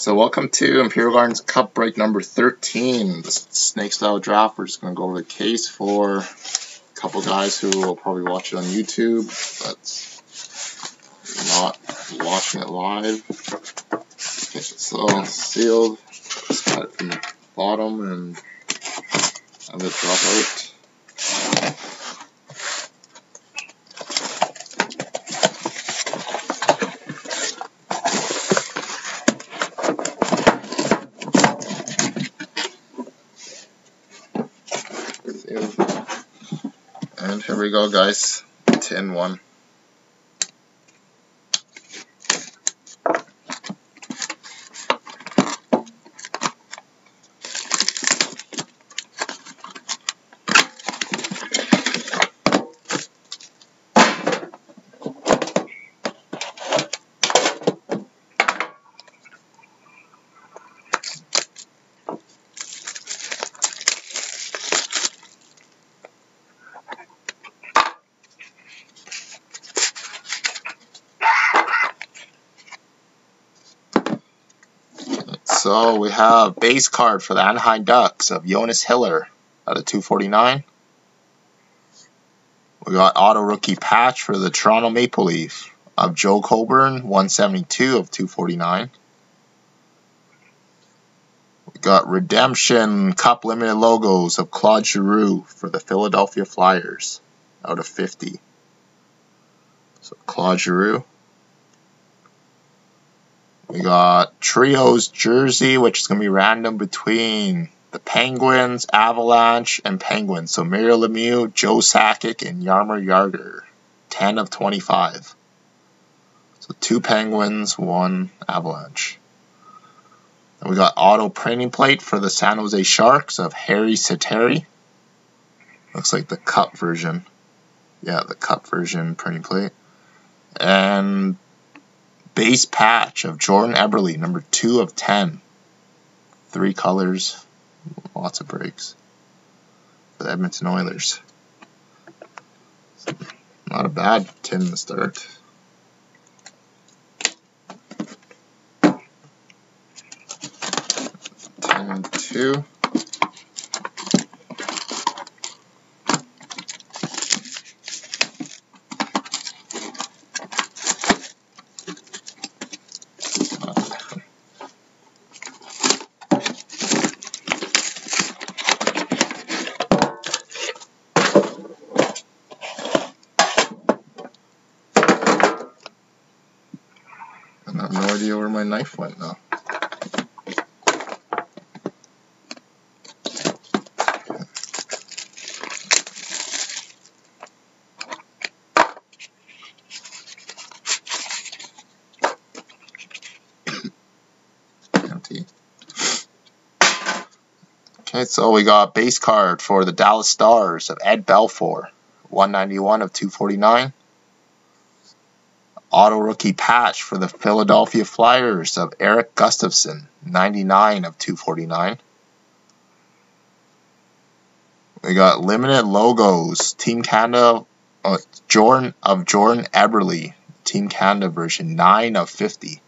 So welcome to Imperial Gardens Cup break number 13. The snake style draft. We're just going to go over the case for a couple guys who will probably watch it on YouTube, but not watching it live. Okay, so sealed. Just cut it from the bottom and I'm going to drop out. And here we go, guys. 10 So we have base card for the Anaheim Ducks of Jonas Hiller at a 249. We got auto rookie patch for the Toronto Maple Leaf of Joe Colborne, 172 of 249. We got redemption cup limited logos of Claude Giroux for the Philadelphia Flyers out of 50. So Claude Giroux. We got Trios jersey, which is going to be random between the Penguins, Avalanche, and Penguins. So Mario Lemieux, Joe Sakic, and Jaromir Jagr. 10 of 25. So two Penguins, one Avalanche. And we got auto printing plate for the San Jose Sharks of Harri Sateri. Looks like the cup version. Yeah, the cup version printing plate. And base patch of Jordan Eberle, number 2 of 10. Three colors, lots of breaks for the Edmonton Oilers. Not a bad tin to start. Ten two. I have no idea where my knife went now. Okay, so we got base card for the Dallas Stars of Ed Belfour, 191 of 249 auto rookie patch for the Philadelphia Flyers of Erik Gustafsson, 99 of 249. We got limited logos, Team Canada, uh, Jordan of Jordan Eberle, Team Canada version, 9 of 50.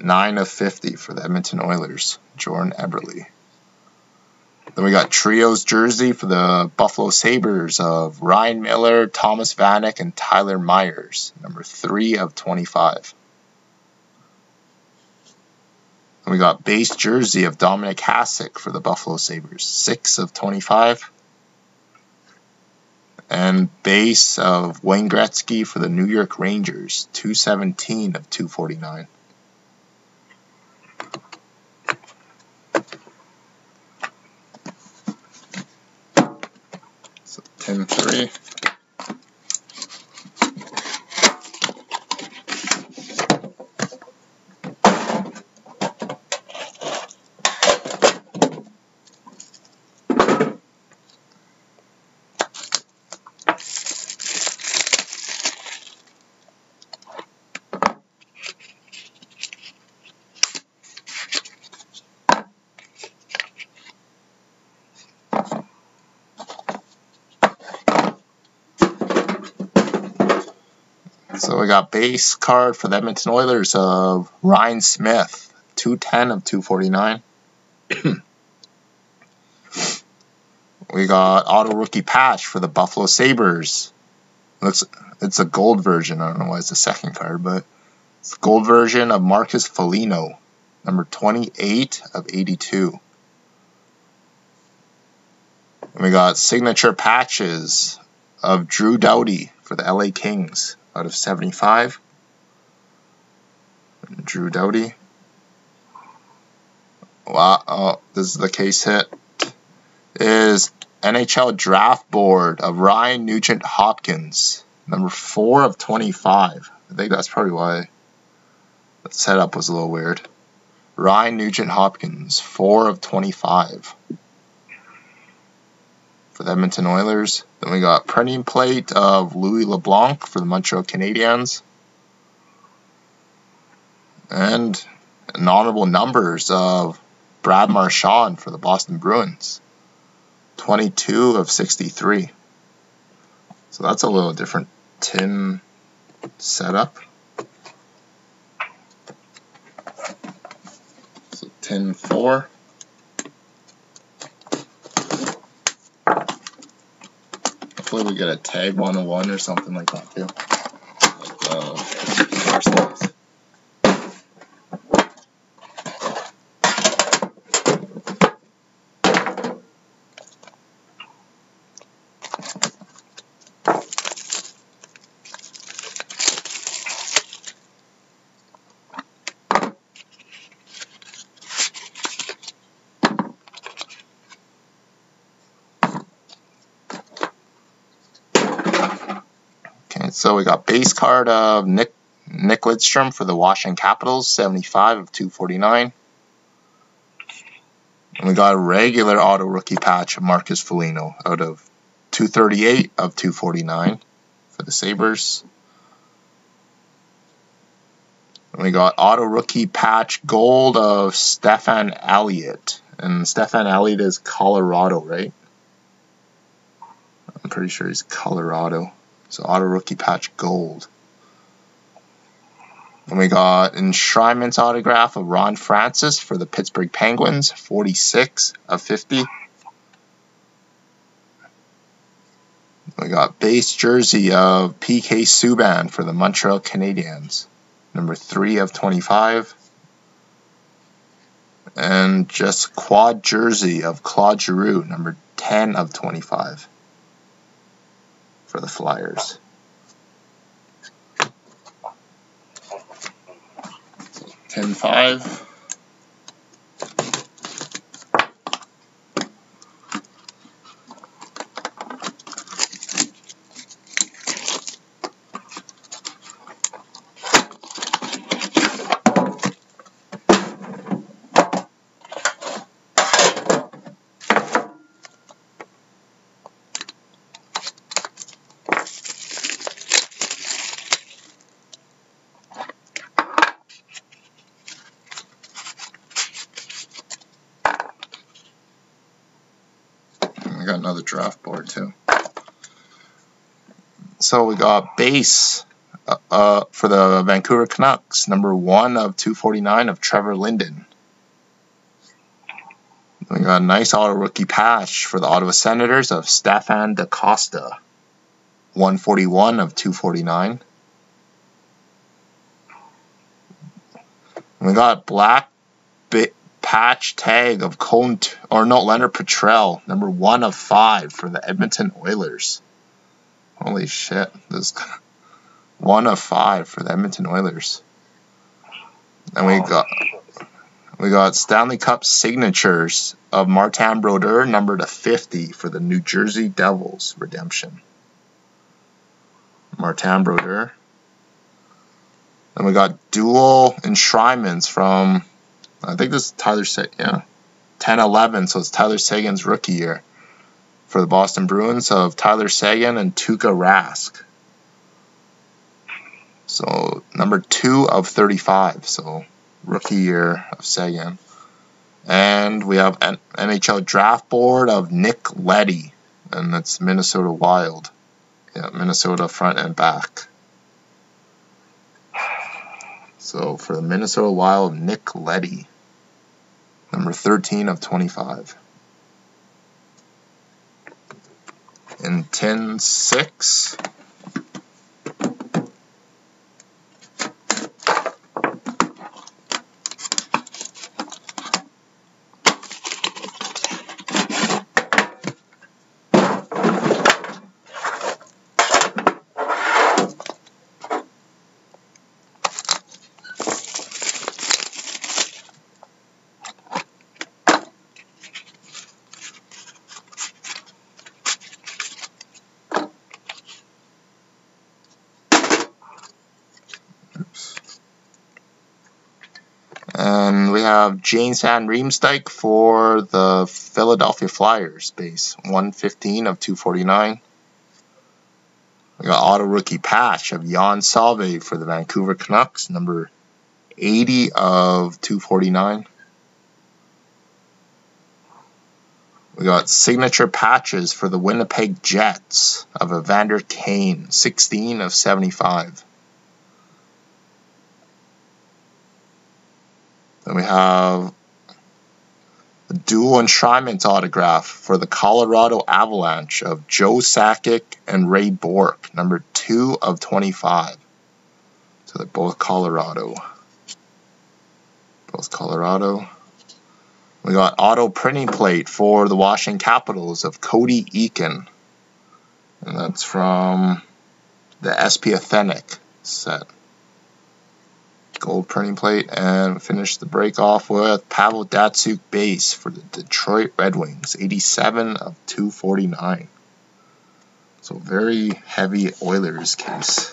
9 of 50 for the Edmonton Oilers, Jordan Eberle. Then we got Trios jersey for the Buffalo Sabres of Ryan Miller, Thomas Vanek, and Tyler Myers, number 3 of 25. Then we got base jersey of Dominik Hasek for the Buffalo Sabres, 6 of 25. And base of Wayne Gretzky for the New York Rangers, 217 of 249. So 10 3. we got base card for the Edmonton Oilers of Ryan Smyth, 210 of 249. we got auto rookie patch for the Buffalo Sabres. Looks it's a gold version. I don't know why it's the second card, but it's gold version of Marcus Foligno, number 28 of 82. And we got signature patches of Drew Doughty for the LA Kings out of 75. Drew Doughty. Wow, oh, this is the case hit. Is NHL draft board of Ryan Nugent Hopkins, number 4 of 25. I think that's probably why the setup was a little weird. Ryan Nugent Hopkins, 4 of 25 for the Edmonton Oilers. Then we got printing plate of Louis LeBlanc for the Montreal Canadiens. And an honorable numbers of Brad Marchand for the Boston Bruins. 22 of 63. So that's a little different tin setup. So tin 4. Hopefully we get a tag 101 or something like that too. Like, uh, So we got base card of Nick Nick Lidstrom for the Washington Capitals, 75 of 249. And we got a regular auto rookie patch of Marcus Foligno out of 238 of 249 for the Sabres. And we got auto rookie patch gold of Stefan Elliott. And Stefan Elliott is Colorado, right? I'm pretty sure he's Colorado. So auto rookie patch gold. And we got enshrinement's autograph of Ron Francis for the Pittsburgh Penguins, 46 of 50. We got base jersey of PK Subban for the Montreal Canadiens, number 3 of 25. And just quad jersey of Claude Giroux, number 10 of 25 for the Flyers. Ten five. Another draft board too. So we got base uh, uh, for the Vancouver Canucks, number one of 249 of Trevor Linden. We got a nice auto rookie patch for the Ottawa Senators of Stephane Da Costa, 141 of 249. We got black patch tag of Cone, or no, Leonard Petrell, number one of five for the Edmonton Oilers. Holy shit, this one of five for the Edmonton Oilers. And we got we got Stanley Cup signatures of Martin Brodeur, number to 50 for the New Jersey Devils redemption. Martin Brodeur. Then we got dual enshrinements from I think this is Tyler Seguin. Yeah, 10-11. So it's Tyler Seguin's rookie year for the Boston Bruins of Tyler Seguin and Tuukka Rask. So number two of 35. So rookie year of Seguin. And we have an NHL draft board of Nick Leddy, and that's Minnesota Wild. Yeah, Minnesota front and back. So for the Minnesota Wild, Nick Leddy, number 13 of 25. And 10 6. And we have James Van Riemsdyk for the Philadelphia Flyers base, 115 of 249. We got auto rookie patch of Yann Sauve for the Vancouver Canucks, number 80 of 249. We got signature patches for the Winnipeg Jets of Evander Kane, 16 of 75. Then we have a dual enshrinement autograph for the Colorado Avalanche of Joe Sakic and Ray Bourque, number 2 of 25. So they're both Colorado. Both Colorado. We got auto printing plate for the Washington Capitals of Cody Eakin. And that's from the SP Authentic set gold printing plate, and finish the break off with Pavel Datsyuk base for the Detroit Red Wings, 87 of 249. So very heavy Oilers case.